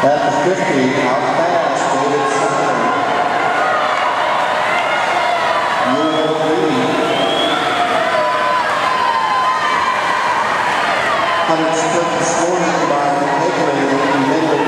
At the 50, how fast, David Simon. Uniform green. 100 sprint this morning by Hickory in Midland.